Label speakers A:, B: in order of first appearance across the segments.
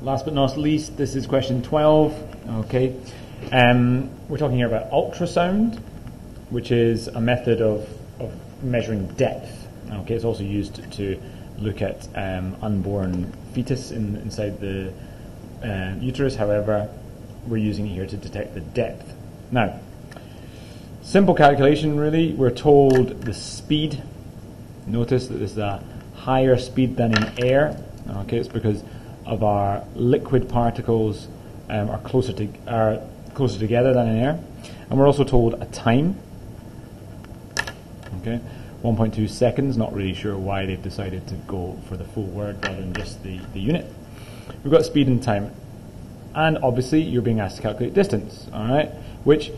A: last but not least, this is question 12. Okay. Um, we're talking here about ultrasound, which is a method of, of measuring depth. Okay, it's also used to look at um, unborn fetus in, inside the uh, uterus. However, we're using it here to detect the depth. Now, simple calculation really, we're told the speed. Notice that this is a higher speed than in air. Okay, it's because of our liquid particles um, are closer to are closer together than in air, and we're also told a time. Okay, 1.2 seconds. Not really sure why they've decided to go for the full word rather than just the, the unit. We've got speed and time, and obviously you're being asked to calculate distance. All right, which,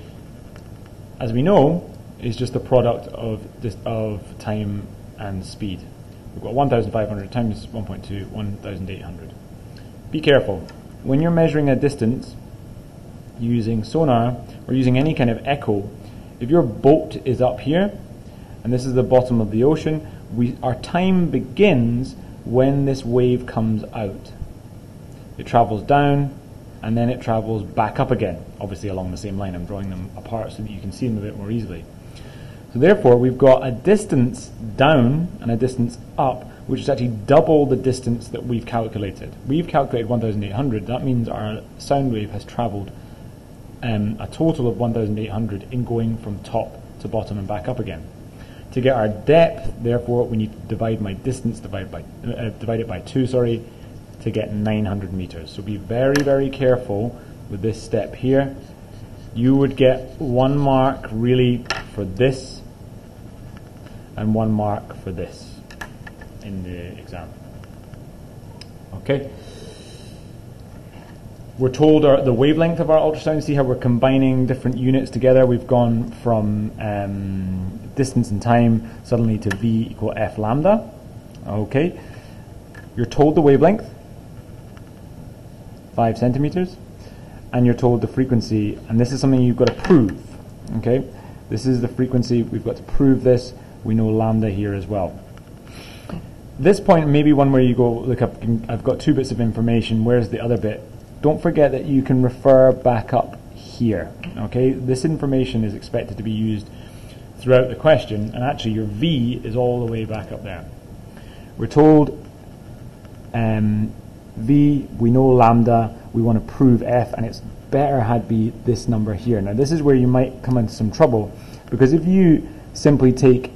A: as we know, is just the product of of time and speed. We've got 1,500 times 1.2, 1,800. Be careful. When you're measuring a distance using sonar or using any kind of echo, if your boat is up here and this is the bottom of the ocean, we, our time begins when this wave comes out. It travels down and then it travels back up again, obviously along the same line. I'm drawing them apart so that you can see them a bit more easily. Therefore, we've got a distance down and a distance up, which is actually double the distance that we've calculated. We've calculated 1,800. That means our sound wave has travelled um, a total of 1,800 in going from top to bottom and back up again. To get our depth, therefore, we need to divide my distance divide by uh, divide it by two. Sorry, to get 900 meters. So be very, very careful with this step here. You would get one mark really for this and one mark for this in the exam. Okay. We're told our, the wavelength of our ultrasound. See how we're combining different units together. We've gone from um, distance and time suddenly to v equal f lambda. Okay. You're told the wavelength, five centimeters, and you're told the frequency, and this is something you've got to prove. Okay. This is the frequency. We've got to prove this we know lambda here as well. This point may be one where you go, look, up, I've got two bits of information, where's the other bit? Don't forget that you can refer back up here, okay? This information is expected to be used throughout the question, and actually your V is all the way back up there. We're told um, V, we know lambda, we want to prove F, and it's better had be this number here. Now this is where you might come into some trouble, because if you simply take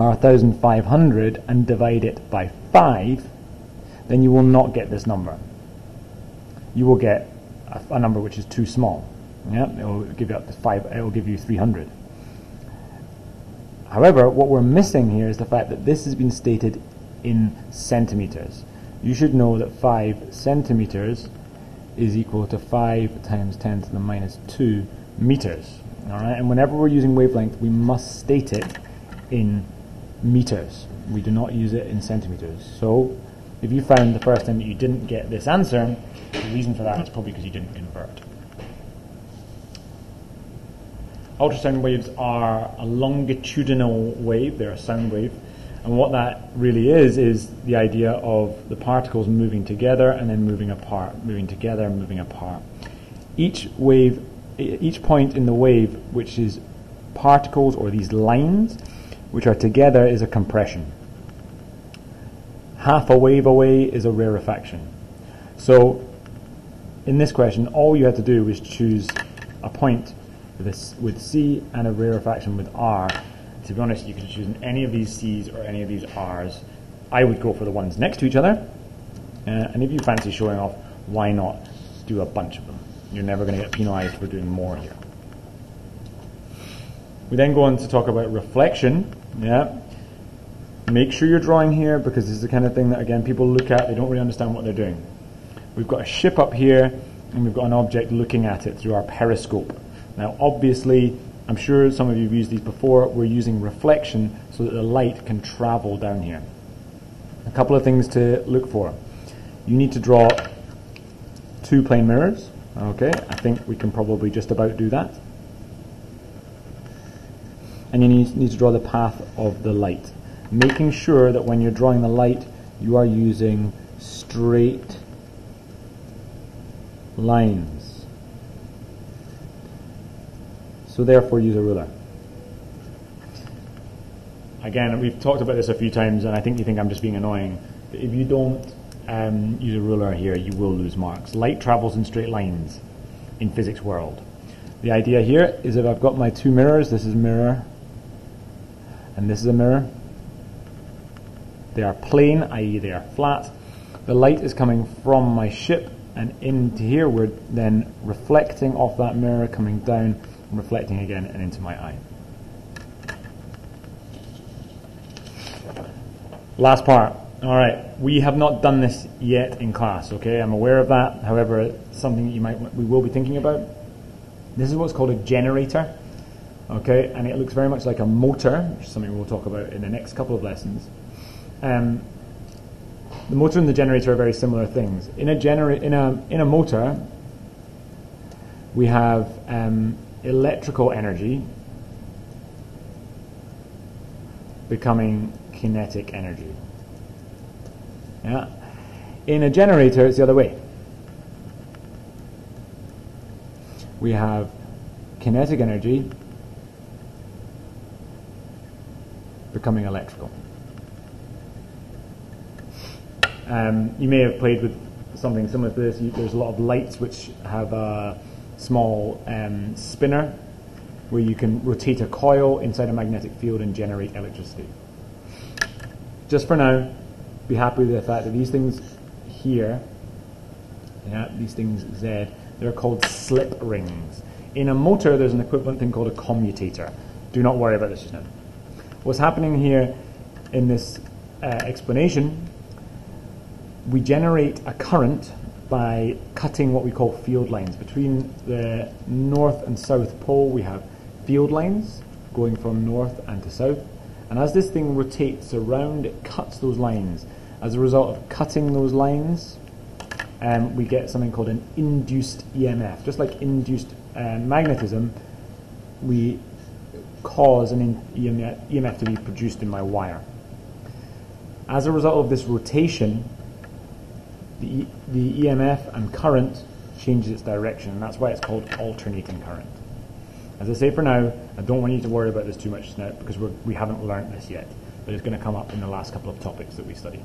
A: our 1500 and divide it by 5, then you will not get this number. You will get a, a number which is too small. Yeah, it will give you up to 5, it will give you 300. However, what we're missing here is the fact that this has been stated in centimeters. You should know that 5 centimeters is equal to 5 times 10 to the minus 2 meters. All right, and whenever we're using wavelength, we must state it in meters. We do not use it in centimeters. So if you found the first time that you didn't get this answer, the reason for that is probably because you didn't convert. Ultrasound waves are a longitudinal wave, they're a sound wave, and what that really is is the idea of the particles moving together and then moving apart, moving together moving apart. Each wave, each point in the wave, which is particles or these lines, which are together is a compression. Half a wave away is a rarefaction. So in this question, all you had to do was choose a point with, with C and a rarefaction with R. To be honest, you could choose any of these C's or any of these R's. I would go for the ones next to each other. Uh, and if you fancy showing off, why not do a bunch of them? You're never going to get penalized for doing more here. We then go on to talk about reflection. Yeah. Make sure you're drawing here because this is the kind of thing that, again, people look at, they don't really understand what they're doing. We've got a ship up here and we've got an object looking at it through our periscope. Now, obviously, I'm sure some of you have used these before, we're using reflection so that the light can travel down here. A couple of things to look for. You need to draw two plane mirrors. Okay, I think we can probably just about do that and you need, need to draw the path of the light. Making sure that when you're drawing the light, you are using straight lines. So therefore use a ruler. Again, we've talked about this a few times and I think you think I'm just being annoying. But if you don't um, use a ruler here, you will lose marks. Light travels in straight lines in physics world. The idea here is if I've got my two mirrors, this is mirror and this is a mirror. They are plane, i.e. they are flat. The light is coming from my ship and into here we're then reflecting off that mirror, coming down and reflecting again and into my eye. Last part. All right, we have not done this yet in class, okay? I'm aware of that. However, it's something that you might we will be thinking about. This is what's called a generator, okay? And it looks very much like a motor, which is something we'll talk about in the next couple of lessons. Um, the motor and the generator are very similar things. In a genera- in a in a motor, we have um, electrical energy becoming kinetic energy. Yeah. In a generator, it's the other way. We have kinetic energy becoming electrical. Um, you may have played with something similar to this. You, there's a lot of lights which have a small um, spinner where you can rotate a coil inside a magnetic field and generate electricity. Just for now, be happy with the fact that these things here, yeah, these things Z, they're called slip rings. In a motor, there's an equivalent thing called a commutator. Do not worry about this just now. What's happening here in this uh, explanation, we generate a current by cutting what we call field lines. Between the north and south pole, we have field lines going from north and to south. And as this thing rotates around, it cuts those lines. As a result of cutting those lines, um, we get something called an induced EMF. Just like induced uh, magnetism, we cause an EMF, to be produced in my wire. As a result of this rotation, the, the EMF and current changes its direction, and that's why it's called alternating current. As I say for now, I don't want you to worry about this too much now because we're, we have not learned this yet, but it's going to come up in the last couple of topics that we study.